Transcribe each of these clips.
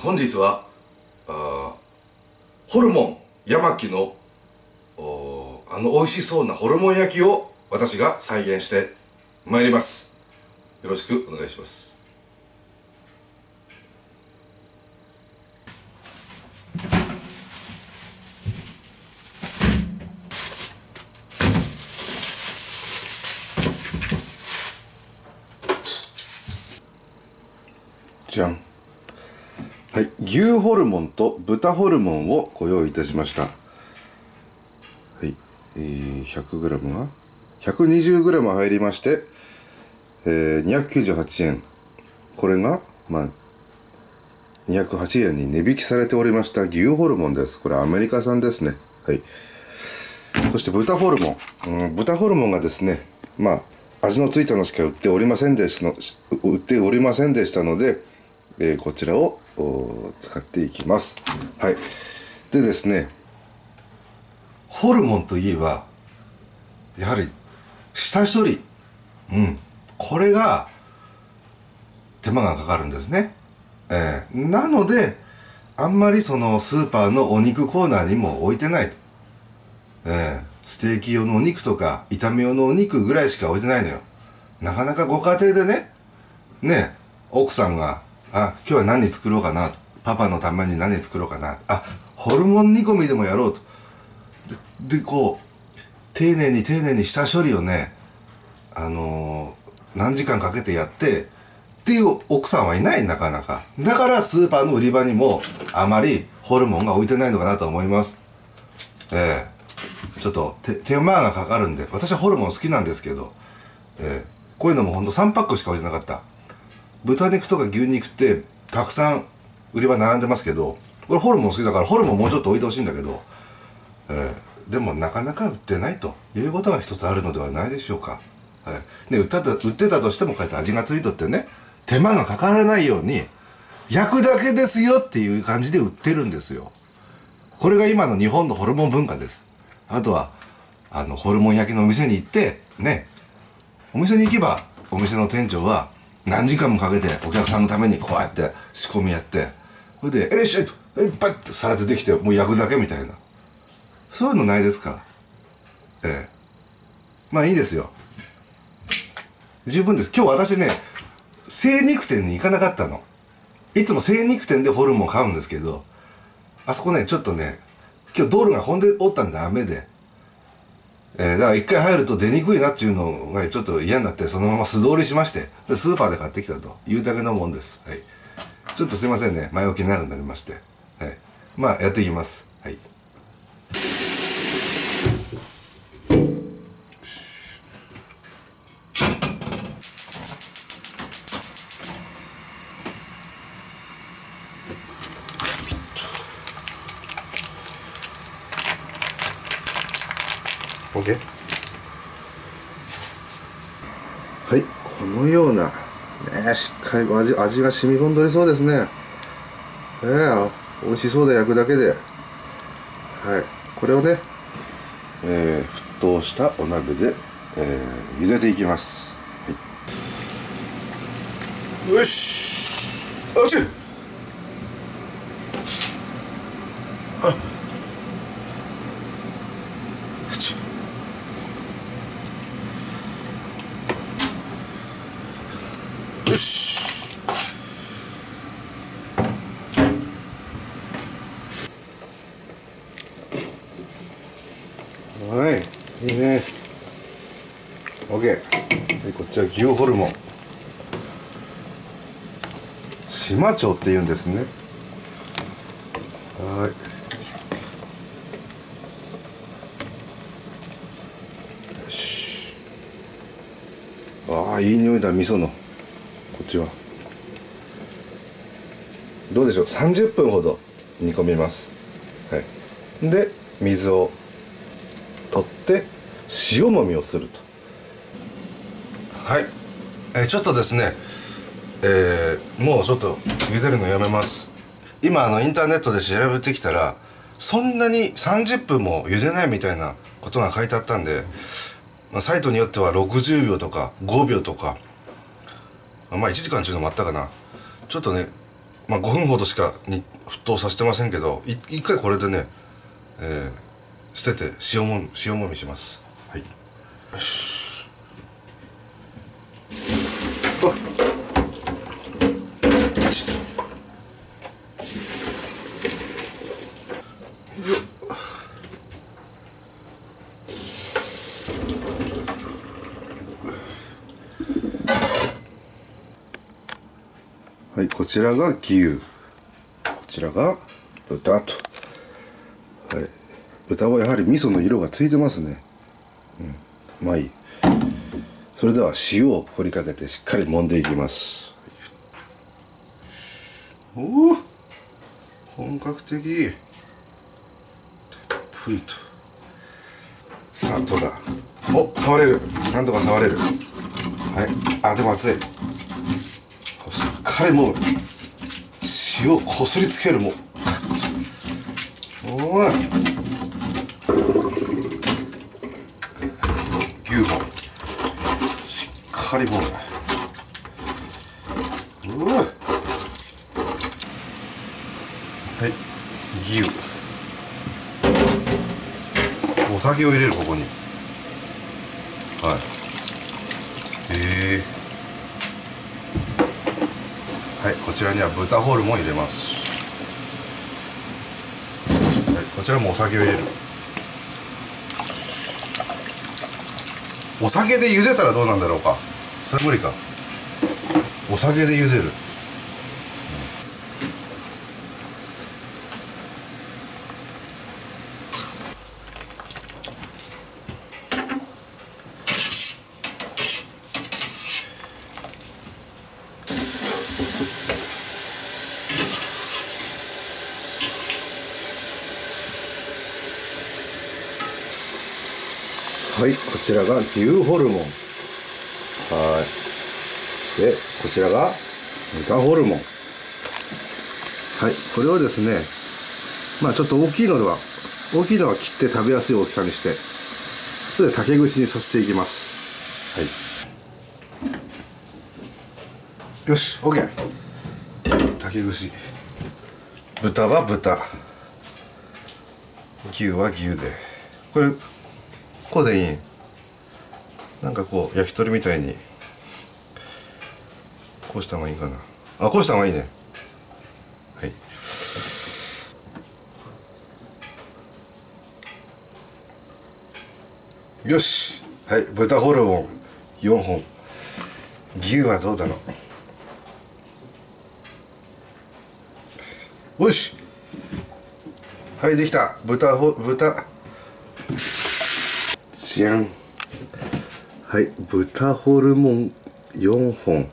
本日はホルモン山木のあの美味しそうなホルモン焼きを私が再現してまいります。よろしくお願いします。じゃん。はい。牛ホルモンと豚ホルモンをご用意いたしました。はい。えー、100g が 120g 入りまして、えー、298円これがまあ208円に値引きされておりました牛ホルモンです。これアメリカ産ですね。はい。そして豚ホルモン、うん、豚ホルモンがですねまあ味のついたのしか売っておりませんでしたの売っておりませんでしたので、えーこちらを使っていきます。はい。でですねホルモンといえばやはり下処理。うん。これが手間がかかるんですね。えーなのであんまりそのスーパーのお肉コーナーにも置いてない。えーステーキ用のお肉とか炒め用のお肉ぐらいしか置いてないのよ。なかなかご家庭でね。ね奥さんが「あ今日は何作ろうかな」パパのために何作ろうかな」あホルモン煮込みでもやろうと。でこう丁寧に丁寧に下処理をねあのー何時間かけてやってっていう奥さんはいないなかなか。だからスーパーの売り場にもあまりホルモンが置いてないのかなと思います。ええ。ちょっと手間がかかるんで。私はホルモン好きなんですけど、ええ。こういうのもほんと3パックしか置いてなかった。豚肉とか牛肉ってたくさん売り場並んでますけど俺ホルモン好きだからホルモンもうちょっと置いてほしいんだけど、ええでもなかなか売ってないということが一つあるのではないでしょうか、はい、で売ってた売ってたとしてもこうやって味がついとってね手間がかからないように焼くだけですよっていう感じで売ってるんですよ。これが今の日本のホルモン文化です。あとはあのホルモン焼きのお店に行ってねお店に行けばお店の店長は何時間もかけてお客さんのためにこうやって仕込みやって。それで「えれっしゃい」と「えいパッ」て皿でできてもう焼くだけみたいな。そういうのないですか？ええ。まあいいですよ。十分です。今日私ね精肉店に行かなかったの。いつも精肉店でホルモン買うんですけどあそこねちょっとね今日道路が混んでおったんで雨で、えーだから一回入ると出にくいなっていうのがちょっと嫌になってそのまま素通りしましてでスーパーで買ってきたと。いうだけのもんです。はい。ちょっとすいませんね。前置き長くなりまして。はい。まあやっていきますはいオッケーはいこのようなねしっかり味味が染み込んどりそうですね。ええ美味しそうで焼くだけで。はい。これをね、えー、沸騰したお鍋で、えー、茹でていきます、はい、よし。あっちはい。いいね OK でこっちは牛ホルモン。島町って言うんですね。はい。よし。ああいい匂いだ味噌の。こっちは。どうでしょう？30分ほど煮込みます。はい。で水を塩もみをすると。はい、えちょっとですねえーもうちょっと茹でるのやめます。今あのインターネットで調べてきたらそんなに30分も茹でないみたいなことが書いてあったんで、まあ、サイトによっては60秒とか5秒とかまあ1時間っていうのもあったかな。ちょっとねまあ5分ほどしかに沸騰させてませんけど一回これでね、えー、捨てて塩も塩もみします。はいよしはい、こちらが牛。こちらが豚と。はい。豚はやはり味噌の色がついてますね。まあいい。それでは塩を振りかけてしっかり揉んでいきます。おお本格的。たっぷりと。さあどうだ？お触れる。なんとか触れる。はい。あでも熱い。しっかりもう塩こすりつけるもう。おい牛本しっかりもうはい。牛。お酒を入れるここに。はい。ええ。はい。こちらには豚ホルモン入れます。はい。こちらもお酒を入れる。お酒で茹でたらどうなんだろうか。それ無理か。お酒で茹でる。はいこちらが牛ホルモン。はい。でこちらが豚ホルモン。はい。これをですねまあちょっと大きいのでは大きいのは切って食べやすい大きさにしてそれで竹串に刺していきます。はい。よし OK 竹串。豚は豚。牛は牛で。これこうでいい？なんかこう焼き鳥みたいにこうした方がいいかな。あこうした方がいいね。はい。よし。はい。豚ホルモン。4本。牛はどうだろう。よしはいできた。豚ほ豚。じゃん。はい豚ホルモン4本。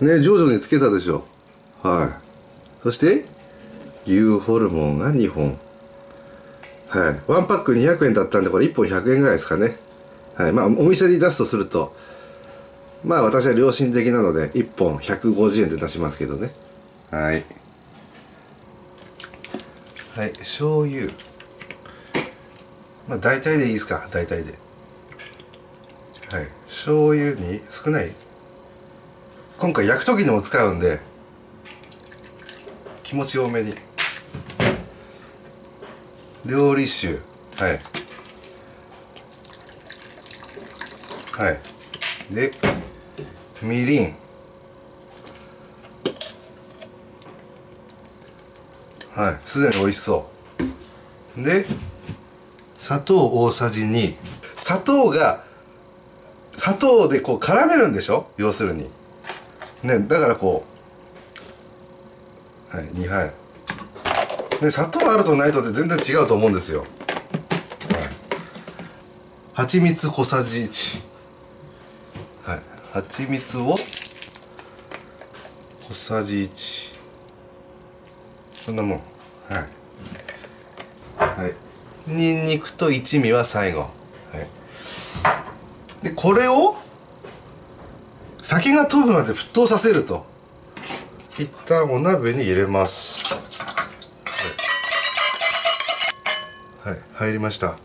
ね徐々につけたでしょ。はい。そして牛ホルモンが2本。はい。ワンパック200円だったんでこれ1本100円ぐらいですかね。はい。まあお店に出すとするとまあ私は良心的なので1本150円で出しますけどね。はい。はい醤油。まあ大体でいいですか？大体で。はい。醤油に少ない。今回焼く時にも使うんで気持ち多めに。料理酒。はい。はい。でみりん。はい。すでに美味しそう。で砂糖大さじ2砂糖が砂糖でこう絡めるんでしょ？要するに。ねだからこう。はい2杯で砂糖あるとないとって全然違うと思うんですよ、はい、蜂蜜小さじ1はい。蜂蜜を小さじ1そんなもん。はい。はい。にんにくと一味は最後、はい、でこれを酒が飛ぶまで沸騰させると。一旦お鍋に入れます。はい、はい、入りました。こ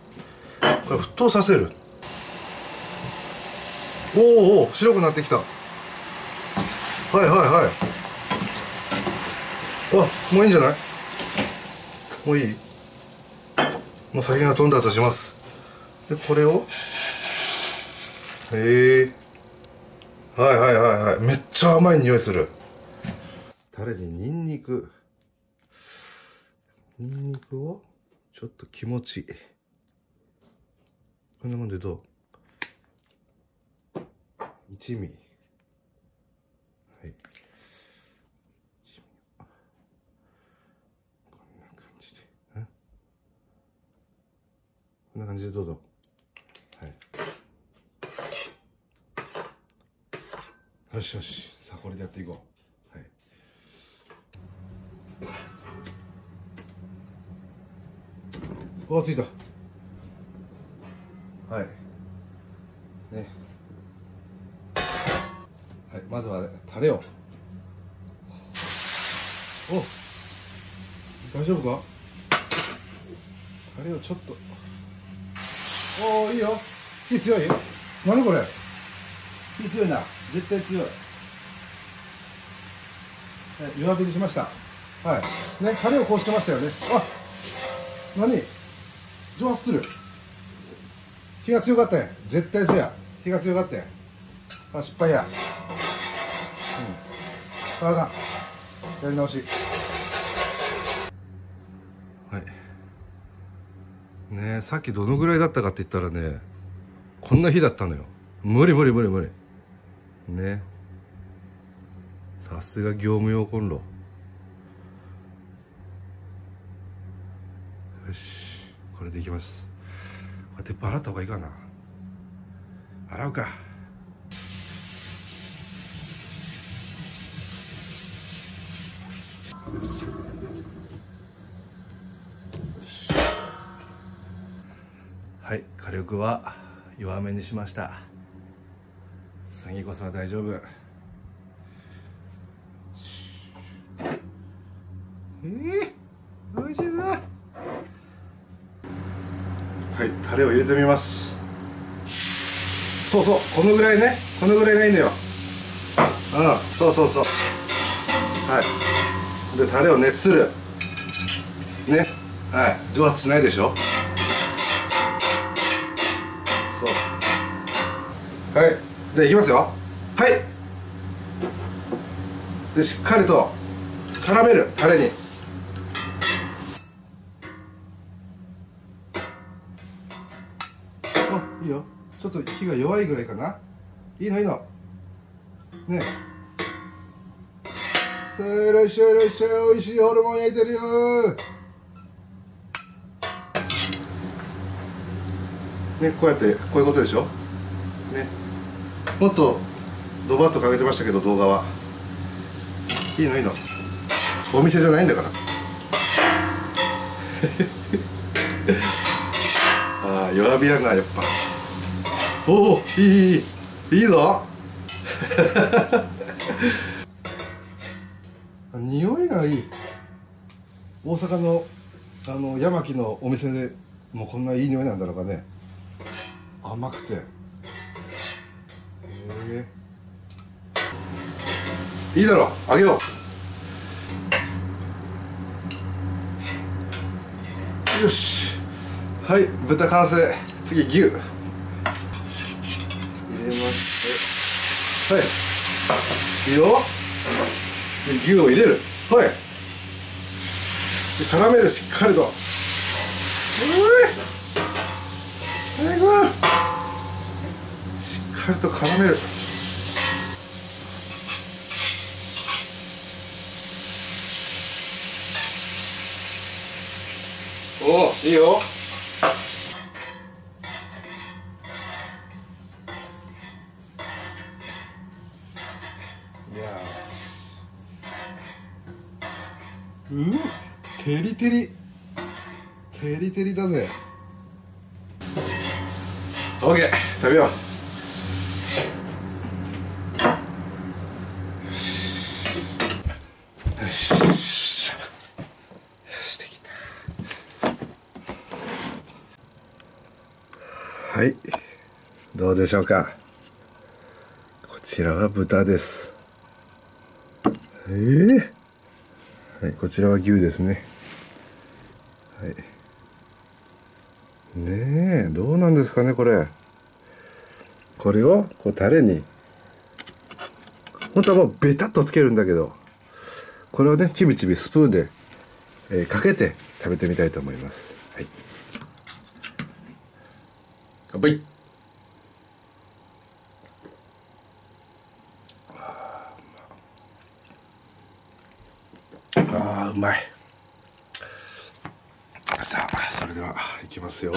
れ沸騰させる。おーおー白くなってきた。はいはいはい。あもういいんじゃない？もういい？もう先が飛んだとします。でこれをへえはいはいはいはい。めっちゃ甘い匂いする。タレにニンニク。ニンニクを？ちょっと気持ちこんなもんでどう？一味。はい。こんな感じで。こんな感じでどうぞはいよしよし。さあこれでやっていこう。はい。おついた。はい。ね。はいまずは、ね、タレを。お大丈夫か？タレをちょっと。おおいいよ。火強い？何これ？絶対強い。はい弱火にしました。はい。ねタレをこうしてましたよね。あ何？蒸発する。火が強かったん。絶対そうや。火が強かったん。あ失敗や。うん。あかんやり直し。はい。ねさっきどのぐらいだったかって言ったらねこんな火だったのよ。無理無理無理無理。ね。さすが業務用コンロ。よしこれでいきます。これ鉄板洗った方がいいかな。洗うか。はい火力は弱めにしました。次こそは大丈夫。えー、美味しいぞはいタレを入れてみます。そうそうこのぐらいね。このぐらいがいいのよ。うんそうそうそう。はい。でタレを熱する。ね。はい。蒸発しないでしょ。そう。はい。じゃあいきますよ。はい。でしっかりと絡めるタレに。あいいよ。ちょっと火が弱いぐらいかな。いいのいいの。ねさあいらっしゃいいらっしゃい。おいしいホルモン焼いてるよ。ねこうやってこういうことでしょ。もっとドバッとかけてましたけど動画は。いいのいいの。お店じゃないんだから。ああ弱火やなやっぱ。おおいいいいいいぞ。匂いがいい。大阪のあの山木のお店でもうこんないい匂いなんだろうかね。甘くて。いいだろ。あげよう。よし。はい。豚完成。次牛。入れましてはい。いいよ。牛を入れる。はい。絡めるしっかりと。うい。最後しっかりと絡める。おおいいよ。いやうわテリテリ。テリテリだぜ。オッケー食べようよしよしよしできたはい。どうでしょうか？こちらは豚です。ええ。はいこちらは牛ですね。はい。ねえどうなんですかねこれ。これをこうタレに本当はもうベタっとつけるんだけどこれをねちびちびスプーンで、えー、かけて食べてみたいと思います。はい。乾杯あーうまい。さあそれではいきますよ。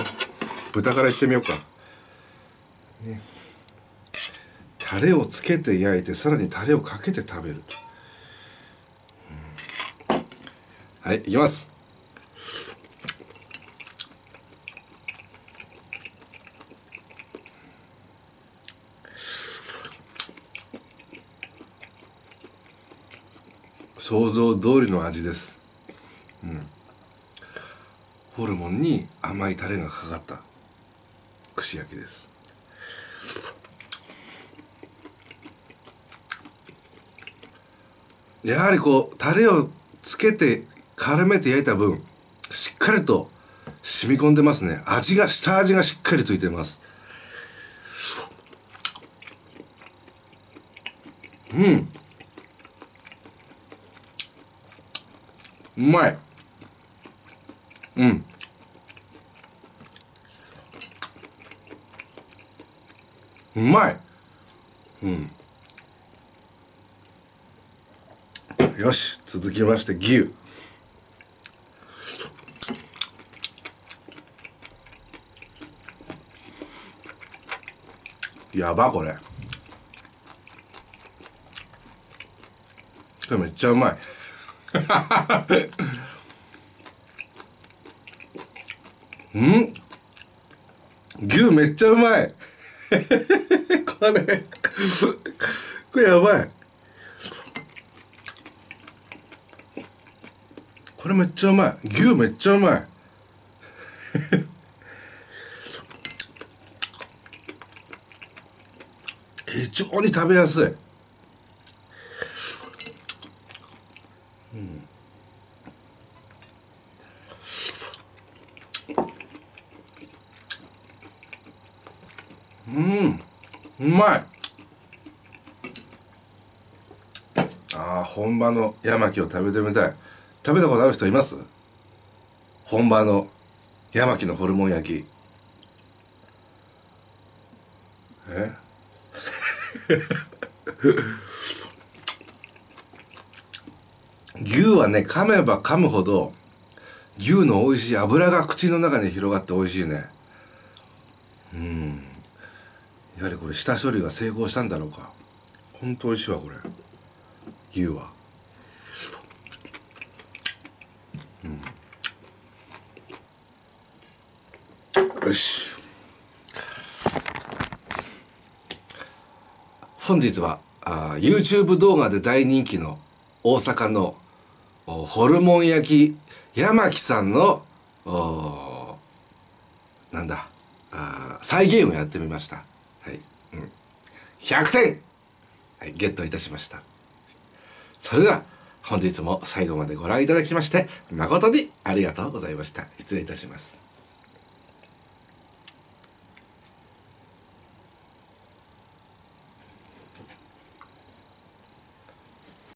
豚からいってみようか。ね。タレをつけて焼いてさらにタレをかけて食べる、うん、はいいきます。想像通りの味です。うん。ホルモンに甘いタレがかかった。串焼きです。やはりこうタレをつけて絡めて焼いた分しっかりと染み込んでますね。味が下味がしっかりついてます。うん。うまい。うん。うまい。うん。よし続きまして牛。やばこれ。これめっちゃうまい。うん。牛めっちゃうまい。これこれやばい。これめっちゃうまい。牛めっちゃうまい。非常に食べやすいうんうまい。ああ本場の山木を食べてみたい。食べたことある人います？本場の山木のホルモン焼き。え？牛はね噛めば噛むほど牛の美味しい脂が口の中に広がって美味しいね。うん。やはりこれ下処理が成功したんだろうか。本当美味しいわこれ。牛は。うん。よし。本日はあ YouTube 動画で大人気の大阪のホルモン焼き山木さんのなんだあ再現をやってみました。はい、うん、100点、はい、ゲットいたしました。それでは本日も最後までご覧いただきまして誠にありがとうございました。失礼いたします。